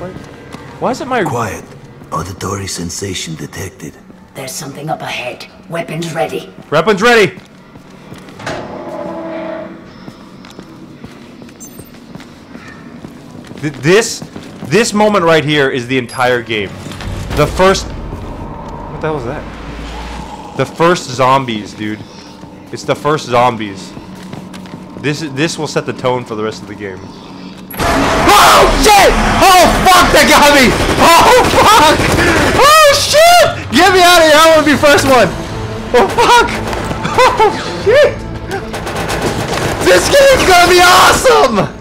flashlight? Why is it my... Quiet. Auditory sensation detected. There's something up ahead. Weapons ready. Weapons ready! Th- This, this moment right here is the entire game. The first... What the hell was that? The first zombies, dude. It's the first zombies. This is this will set the tone for the rest of the game. Oh shit! Got me! Oh fuck! Oh shit! Get me out of here! I want to be first one. Oh fuck! Oh shit! This game's gonna be awesome!